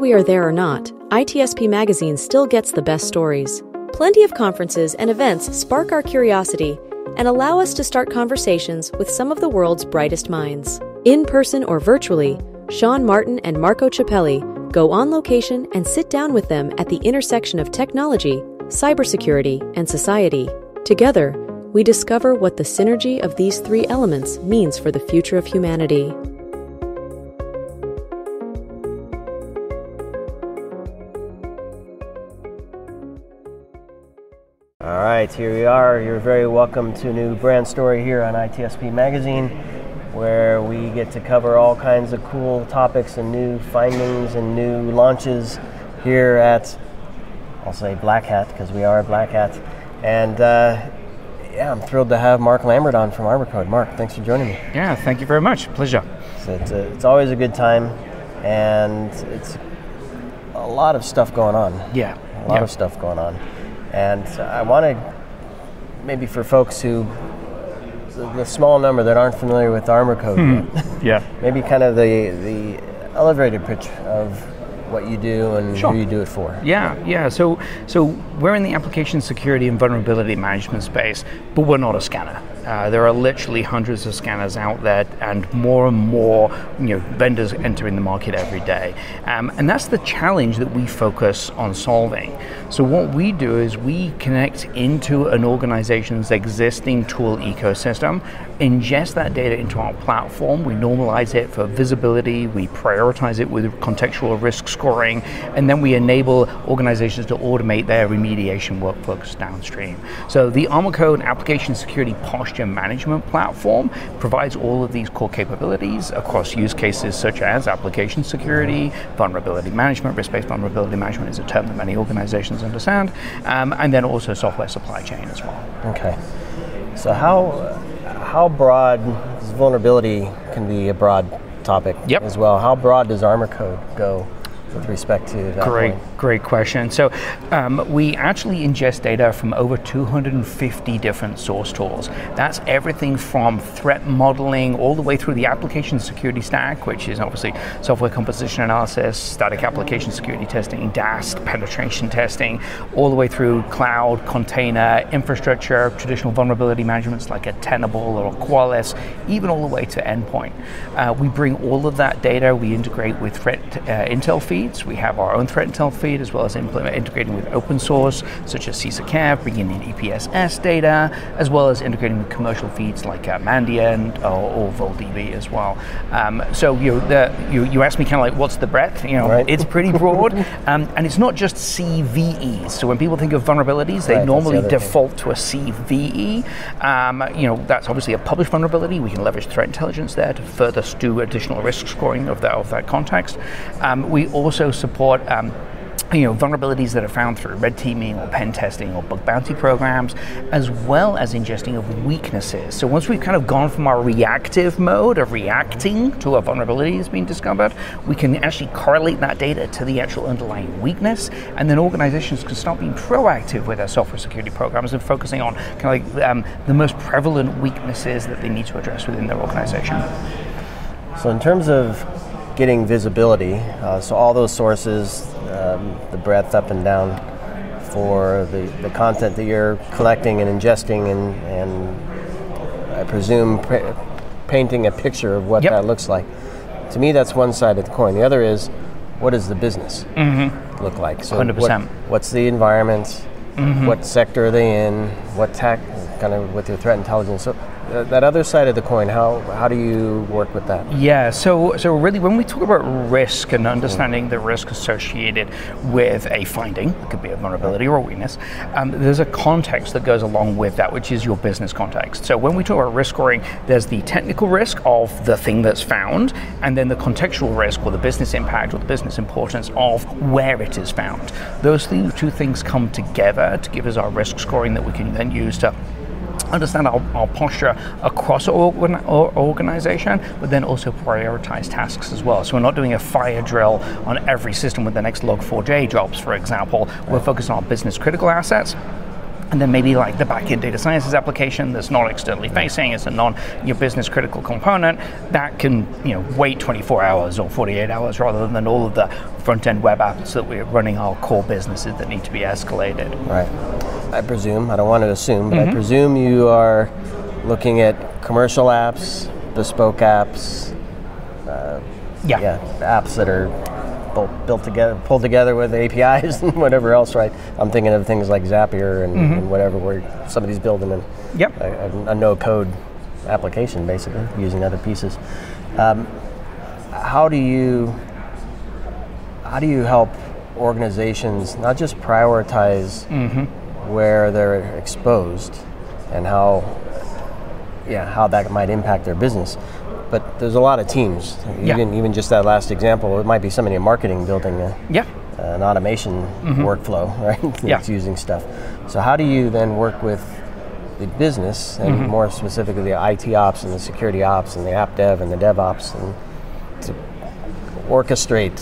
We are there or not, ITSP Magazine still gets the best stories. Plenty of conferences and events spark our curiosity and allow us to start conversations with some of the world's brightest minds. In person or virtually, Sean Martin and Marco Ciappelli go on location and sit down with them at the intersection of technology, cybersecurity, and society. Together, we discover what the synergy of these three elements means for the future of humanity. Right, here we are. You're very welcome to a new brand story here on ITSP Magazine, where we get to cover all kinds of cool topics and new findings and new launches here at, I'll say Black Hat, because we are Black Hat. And uh, yeah, I'm thrilled to have Mark Lambert on from ArmorCode. Mark, thanks for joining me. Yeah, thank you very much. Pleasure. So it's, a, it's always a good time, and it's a lot of stuff going on. Yeah. A lot yeah. of stuff going on. And I wanted, maybe for folks who, the, the small number that aren't familiar with ArmorCode, hmm. yet, Yeah. maybe kind of the, the elevator pitch of what you do and Sure. who you do it for. Yeah, yeah. So, so we're in the application security and vulnerability management space, but we're not a scanner. Uh, there are literally hundreds of scanners out there, and more and more, you know, vendors entering the market every day. Um, and that's the challenge that we focus on solving. So what we do is we connect into an organization's existing tool ecosystem, ingest that data into our platform. We normalize it for visibility. We prioritize it with contextual risk scoring, and then we enable organizations to automate their remediation workflows downstream. So the Armor application security posture management platform provides all of these core capabilities across use cases such as application security, vulnerability management. Risk-based vulnerability management is a term that many organizations understand, um, and then also software supply chain as well. Okay. So how how broad vulnerability can be a broad topic Yep. as well. How broad does ArmorCode go with respect to that? Great, point? great question. So, um, we actually ingest data from over 250 different source tools. That's everything from threat modeling all the way through the application security stack, which is obviously software composition analysis, static application security testing, DAST, penetration testing, all the way through cloud, container, infrastructure, traditional vulnerability managements like a Tenable or a Qualys, even all the way to endpoint. Uh, we bring all of that data, we integrate with threat uh, intel feeds. We have our own threat intel feed as well as implement, integrating with open source such as CISA bringing in EPSS data, as well as integrating with commercial feeds like uh, Mandiant or, or VulDB as well. Um, so you, the, you you asked me kind of like what's the breadth? You know, Right. it's pretty broad, um, and it's not just CVEs. So when people think of vulnerabilities, they Right, that's the normally thing. default to a CVE. Um, you know, that's obviously a published vulnerability. We can leverage threat intelligence there to further do additional risk scoring of that of that context. Um, we also support. Um, you know, vulnerabilities that are found through red teaming or pen testing or bug bounty programs, as well as ingesting of weaknesses. So once we've kind of gone from our reactive mode of reacting to a vulnerability that's been discovered, we can actually correlate that data to the actual underlying weakness, and then organizations can start being proactive with their software security programs and focusing on kind of like um, the most prevalent weaknesses that they need to address within their organization. So, in terms of getting visibility, uh, so all those sources, um, the breadth up and down for the, the content that you're collecting and ingesting, and, and I presume pa- painting a picture of what Yep. that looks like. To me, that's one side of the coin. The other is what does the business look like? So, 100%. what's the environment? What sector are they in? What tech, kind of with your threat intelligence? So, uh, that other side of the coin, how, how do you work with that? Yeah, so so really when we talk about risk and understanding the risk associated with a finding, it could be a vulnerability or a weakness, um, there's a context that goes along with that, which is your business context. So when we talk about risk scoring, there's the technical risk of the thing that's found, and then the contextual risk or the business impact or the business importance of where it is found. Those two two things come together to give us our risk scoring that we can then use to understand our, our posture across our, organ, our organization, but then also prioritize tasks as well. So we're not doing a fire drill on every system with the next Log4j jobs, for example. We're focused on our business critical assets and then maybe like the backend data sciences application that's not externally facing, it's a non your business critical component that can you know wait 24 hours or 48 hours rather than all of the front end web apps that we're running our core businesses that need to be escalated. Right. I presume, I don't want to assume, but mm-hmm. I presume you are looking at commercial apps, bespoke apps, uh, yeah. yeah, apps that are built together, pulled together with APIs and whatever else, right? I'm thinking of things like Zapier and, mm-hmm. and whatever, where somebody's building a, yep. a, a no code application, basically, using other pieces. Um, how do you how do you help organizations not just prioritize mm-hmm. Where they're exposed and how yeah how that might impact their business but there's a lot of teams. Yeah. Even even just that last example, it might be somebody in marketing building a, yeah. an automation mm-hmm. workflow, right? That's yeah. using stuff. So how do you then work with the business and mm-hmm. more specifically the IT ops and the security ops and the app dev and the DevOps and to orchestrate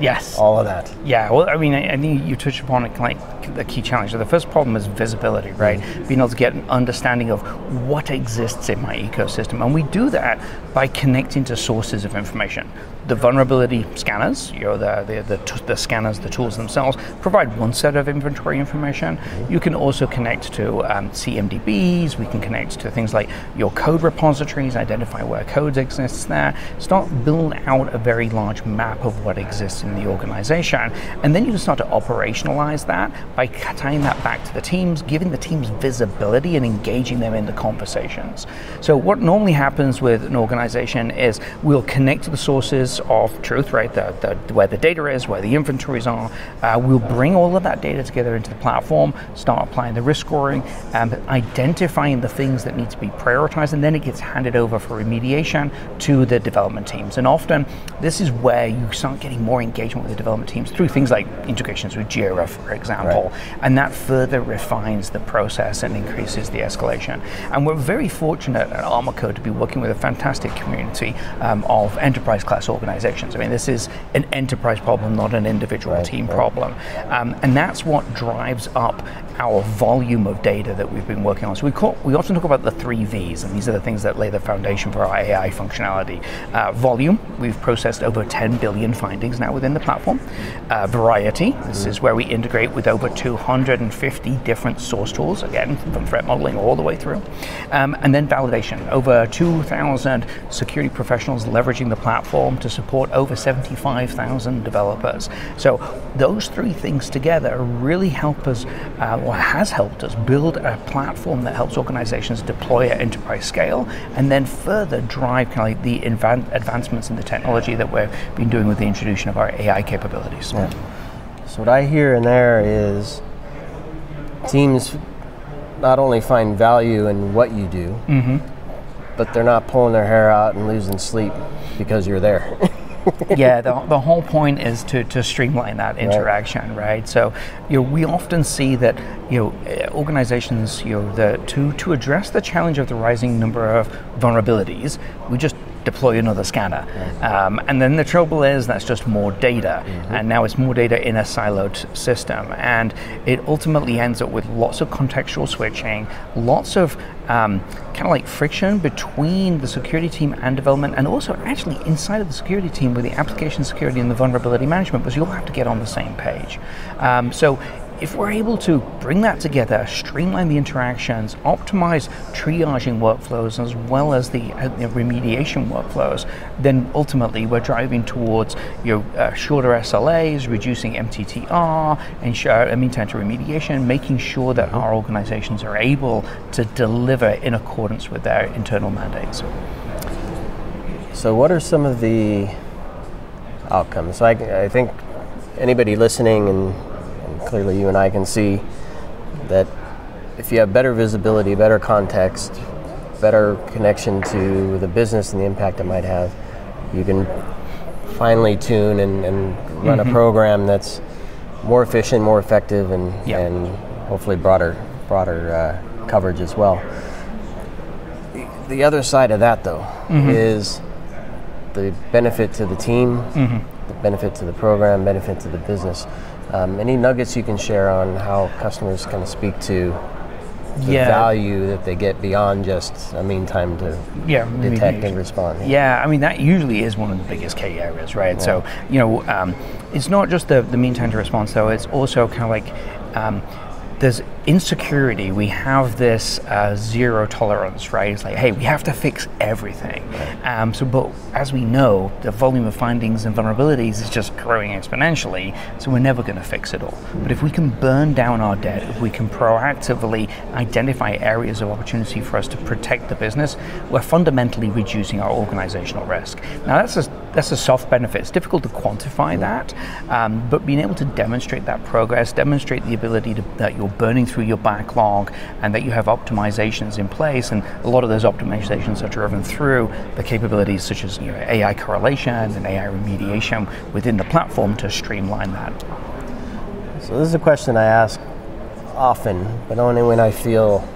Yes. All of that. Yeah. Well, I mean, I, I think you touched upon it, like the key challenge. So the first problem is visibility, right? Mm-hmm. Being able to get an understanding of what exists in my ecosystem, and we do that by connecting to sources of information the vulnerability scanners, you know, the, the, the, the, scanners, the tools themselves, provide one set of inventory information. Mm-hmm. You can also connect to um, CMDBs, we can connect to things like your code repositories, identify where code exists there, start build out a very large map of what exists in the organization. And then you can start to operationalize that by tying that back to the teams, giving the teams visibility and engaging them in the conversations. So what normally happens with an organization is we'll connect to the sources of truth, right? The, the, where the data is, where the inventories are. Uh, we'll bring all of that data together into the platform, start applying the risk scoring, and identifying the things that need to be prioritized, and then it gets handed over for remediation to the development teams. And often, this is where you start getting more engagement with the development teams through things like integrations with Jira, for example, right. and that further refines the process and increases the escalation. And we're very fortunate at ArmorCode to be working with a fantastic community um, of enterprise class organizations organizations. I mean, this is an enterprise problem, not an individual right, team right. problem. Um, and that's what drives up our volume of data that we've been working on. So we, call, we often talk about the three V's, and these are the things that lay the foundation for our AI functionality. Uh, volume, we've processed over 10 billion findings now within the platform. Uh, variety, this is where we integrate with over 250 different source tools, again, from threat modeling all the way through. Um, and then validation, over 2,000 security professionals leveraging the platform to support over 75,000 developers. So those three things together really help us, uh, or has helped us, build a platform that helps organizations deploy at enterprise scale and then further drive kind of like the advancements in the technology that we've been doing with the introduction of our AI capabilities. Yeah. So what I hear in there is teams not only find value in what you do, mm-hmm. But they're not pulling their hair out and losing sleep because you're there. yeah, the, the whole point is to, to streamline that interaction, right? right? So, you know, we often see that, you know, organizations, you know, the, to, to address the challenge of the rising number of vulnerabilities, we just deploy another scanner. Um, and then the trouble is that's just more data. Mm-hmm. And now it's more data in a siloed system. And it ultimately ends up with lots of contextual switching, lots of um, kind of like friction between the security team and development, and also actually inside of the security team with the application security and the vulnerability management, because you'll have to get on the same page. Um, so if we're able to bring that together, streamline the interactions, optimize triaging workflows as well as the, uh, remediation workflows, then ultimately we're driving towards you know, uh, shorter SLAs, reducing MTTR, ensure, mean time to remediation, making sure that our organizations are able to deliver in accordance with their internal mandates. So, what are some of the outcomes? So I, I think anybody listening and clearly you and I can see that if you have better visibility, better context, better connection to the business and the impact it might have, you can finely tune and, and run mm-hmm. a program that's more efficient, more effective, and, yep. and hopefully broader broader uh, coverage as well. The other side of that, though, mm-hmm. is the benefit to the team, mm-hmm. the benefit to the program, benefit to the business. Um, any nuggets you can share on how customers kind of speak to the Yeah. value that they get beyond just a mean time to Yeah, detect and respond? Yeah, I mean that usually is one of the biggest key areas, right? So you know, um, it's not just the the mean time to response, though. It's also kind of like um, there's insecurity. We have this uh, zero tolerance, right? It's like, hey, we have to fix everything. Um, so, but as we know, the volume of findings and vulnerabilities is just growing exponentially. So we're never going to fix it all. But if we can burn down our debt, if we can proactively identify areas of opportunity for us to protect the business, we're fundamentally reducing our organizational risk. Now, that's a that's a soft benefit. It's difficult to quantify that, um, but being able to demonstrate that progress, demonstrate the ability to, that you're burning through your backlog, and that you have optimizations in place, and a lot of those optimizations are driven through the capabilities such as you know, AI correlation and AI remediation within the platform to streamline that. So this is a question I ask often, but only when I feel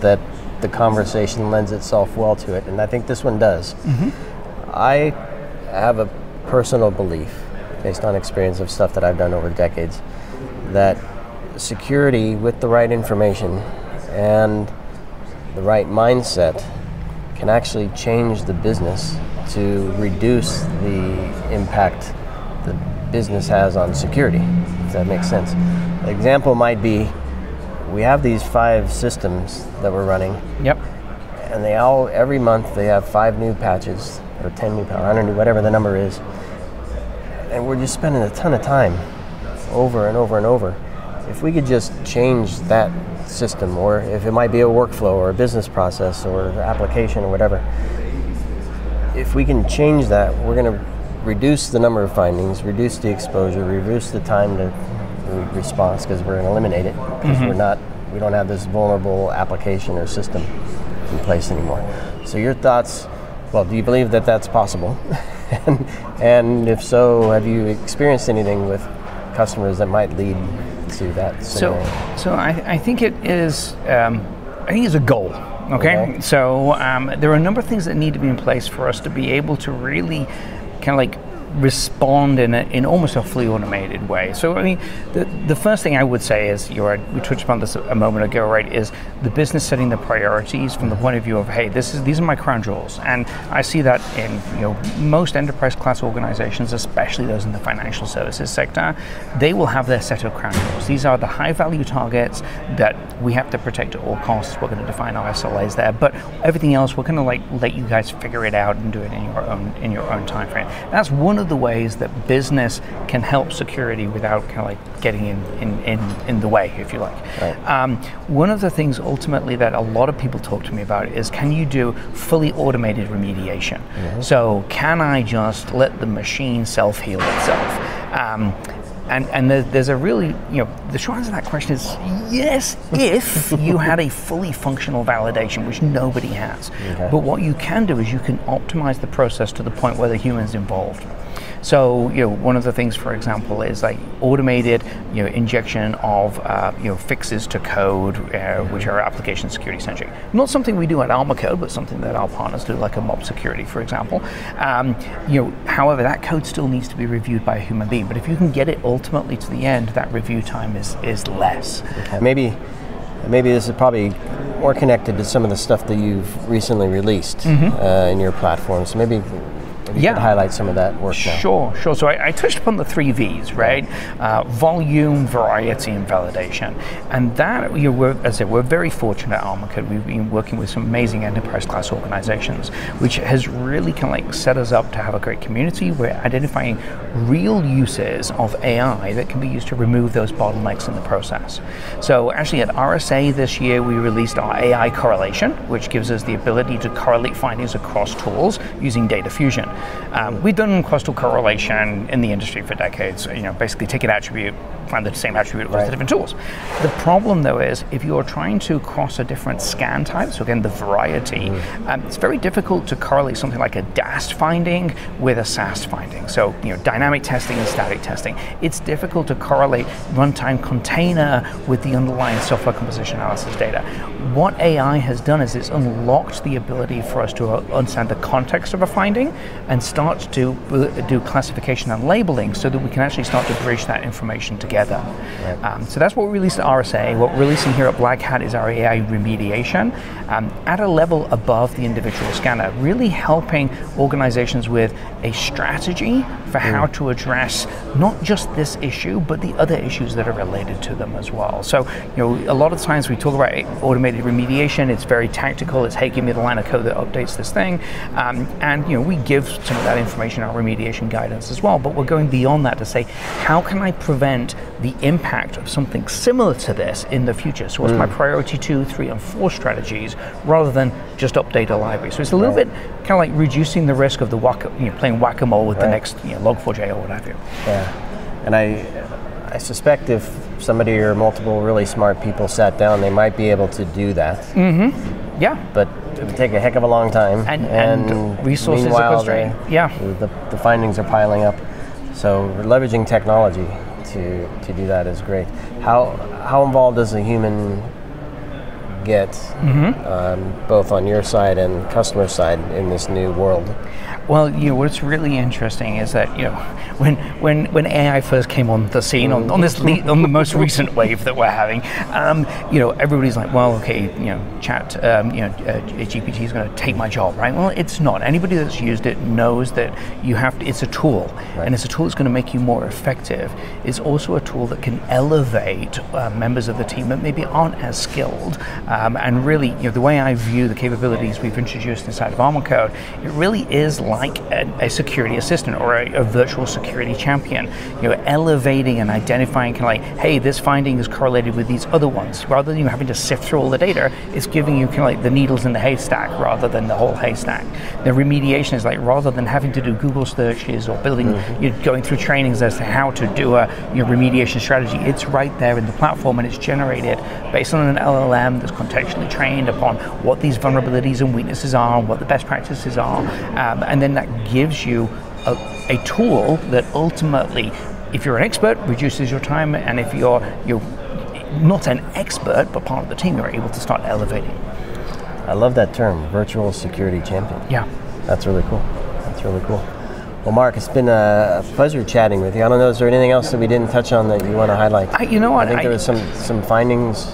that the conversation lends itself well to it, and I think this one does. I have a personal belief, based on experience of stuff that I've done over decades, that security with the right information and the right mindset can actually change the business to reduce the impact the business has on security, if that makes sense. The example might be we have these five systems that we're running, Yep. And they all, every month, they have five new patches or 10 new patches, 100 new, whatever the number is. And we're just spending a ton of time over and over and over. If we could just change that system, or if it might be a workflow or a business process or application or whatever, if we can change that, we're going to reduce the number of findings, reduce the exposure, reduce the time to re- response because we're going to eliminate it because mm-hmm. we're not, we don't have this vulnerable application or system in place anymore. So your thoughts? Well, do you believe that that's possible? and, and if so, have you experienced anything with customers that might lead to that So, scenario? so I, I think it is. Um, I think it's a goal. Okay. Okay. So um, there are a number of things that need to be in place for us to be able to really, kind of like respond in, a, in almost a fully automated way. So I mean, the, the first thing I would say is you're right, we touched upon this a moment ago, right? Is the business setting the priorities from the point of view of hey, this is these are my crown jewels, and I see that in you know most enterprise class organizations, especially those in the financial services sector, they will have their set of crown jewels. These are the high value targets that we have to protect at all costs. We're going to define our SLAs there, but everything else we're going to like let you guys figure it out and do it in your own in your own time frame. That's one of the ways that business can help security without kind of like getting in in, in, in the way, if you like. Right. Um, one of the things ultimately that a lot of people talk to me about is can you do fully automated remediation? So can I just let the machine self heal itself? Um, and, and there, there's a really, you know, the short answer to that question is yes, if you had a fully functional validation, which nobody has. Okay. But what you can do is you can optimize the process to the point where the human's involved. So, you know, one of the things, for example, is like automated, you know, injection of, uh, you know, fixes to code, uh, which are application security centric. Not something we do at ArmorCode, but something that our partners do, like a Mobb Security, for example. Um, you know, however, that code still needs to be reviewed by a human being. But if you can get it ultimately to the end, that review time is is less. Okay, Maybe, maybe this is probably more connected to some of the stuff that you've recently released uh, in your platform. So maybe, maybe. Yeah. highlight some of that work now. Sure, sure. So I, I touched upon the three V's, right? Uh, volume, variety, and validation. And that, you know, we're, as I said, we're very fortunate at ArmorCode. We've been working with some amazing enterprise class organizations, which has really kind of like set us up to have a great community. We're identifying real uses of AI that can be used to remove those bottlenecks in the process. So actually at RSA this year, we released our AI correlation, which gives us the ability to correlate findings across tools using data fusion. Um, we've done cross-tool correlation in the industry for decades. You know, basically take an attribute, find the same attribute across the Right. different tools. The problem, though, is if you're trying to cross a different scan type, so again, the variety, um, it's very difficult to correlate something like a DAST finding with a SAST finding. So, you know, dynamic testing and static testing. It's difficult to correlate runtime container with the underlying software composition analysis data. What AI has done is it's unlocked the ability for us to uh, understand the context of a finding and start to do classification and labeling so that we can actually start to bridge that information together. Right. Um, so that's what we released at RSA. What we're releasing here at Black Hat is our AI remediation um, at a level above the individual scanner, really helping organizations with a strategy for how mm. to address not just this issue, but the other issues that are related to them as well. So, you know, a lot of times we talk about automated remediation, it's very tactical, it's hey, give me the line of code that updates this thing. Um, and, you know, we give some of that information, our remediation guidance as well, but we're going beyond that to say, how can I prevent the impact of something similar to this in the future? So, what's mm. my priority two, three, and four strategies rather than just update a library? So, it's a little right. bit kind of like reducing the risk of the whack, you know, playing whack a mole with right. the next you know, Log4j or what have you. Yeah. And I, I suspect if somebody or multiple really smart people sat down, they might be able to do that. Mm-hmm. Yeah. But it would take a heck of a long time. And, and, and resources are constrained. Yeah. The, the findings are piling up. So leveraging technology to, to do that is great. How, how involved does a human get, mm-hmm. um, both on your side and customer side, in this new world? Well, you know, what's really interesting is that you know when when when AI first came on the scene on, on this le- on the most recent wave that we're having, um, you know, everybody's like, well, okay, you know, chat, um, you know, uh, GPT is going to take my job, right? Well, it's not. Anybody that's used it knows that you have to. It's a tool, right. and it's a tool that's going to make you more effective. It's also a tool that can elevate uh, members of the team that maybe aren't as skilled, um, and really, you know, the way I view the capabilities we've introduced inside of ArmorCode, it really is like like a, a security assistant or a, a, virtual security champion. You know, elevating and identifying kind of like, hey, this finding is correlated with these other ones. Rather than you having to sift through all the data, it's giving you kind of like the needles in the haystack rather than the whole haystack. The remediation is like rather than having to do Google searches or building, mm-hmm. you're going through trainings as to how to do a you know, remediation strategy. It's right there in the platform and it's generated based on an LLM that's contextually trained upon what these vulnerabilities and weaknesses are, what the best practices are, um, and then then that gives you a, a tool that ultimately, if you're an expert, reduces your time, and if you're you're not an expert but part of the team, you're able to start elevating. I love that term, virtual security champion. Yeah, that's really cool. That's really cool. Well, Mark, it's been a pleasure chatting with you. I don't know, is there anything else that we didn't touch on that you want to highlight? I, you know what? I think there was some some findings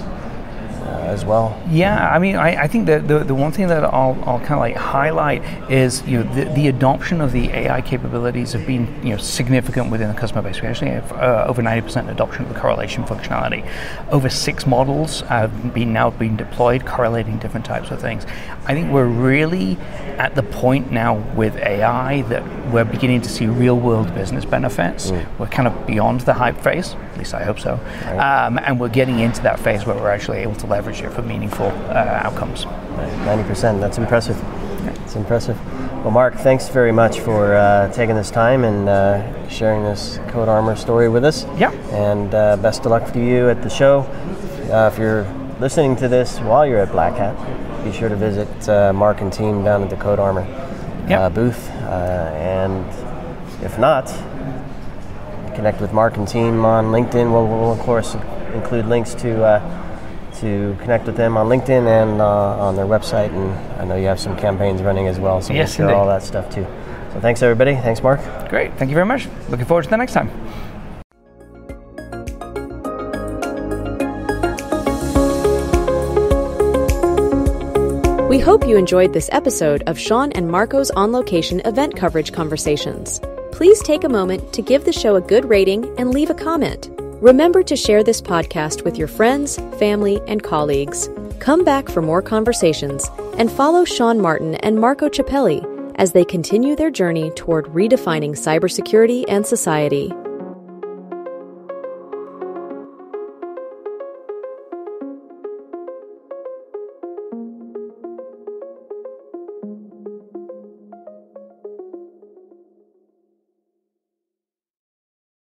as well? Yeah, I mean, I, I think that the, the one thing that I'll, I'll kind of like highlight is you know the, the adoption of the AI capabilities have been you know significant within the customer base. We actually have uh, over 90% adoption of the correlation functionality. Over six models have been now been deployed correlating different types of things. I think we're really at the point now with AI that we're beginning to see real world business benefits. Mm. We're kind of beyond the hype phase, at least I hope so, right. um, and we're getting into that phase where we're actually able to leverage it for meaningful uh, outcomes. Ninety percent. That's impressive. It's impressive. Well, Mark, thanks very much for uh, taking this time and uh, sharing this Code Armor story with us. Yeah. And uh, best of luck to you at the show. Uh, if you're listening to this while you're at Black Hat, be sure to visit uh, Mark and team down at the Code Armor yep. booth. and if not, connect with Mark and team on LinkedIn. We'll, we'll of course include links to to connect with them on LinkedIn and uh, on their website. And I know you have some campaigns running as well, so yes, we'll share indeed. all that stuff too. So thanks everybody. Thanks, Mark. Great. Thank you very much. Looking forward to the next time. We hope you enjoyed this episode of Sean and Marco's on location event coverage conversations. Please take a moment to give the show a good rating and leave a comment. Remember to share this podcast with your friends, family, and colleagues. Come back for more conversations and follow Sean Martin and Marco Ciappelli as they continue their journey toward redefining cybersecurity and society.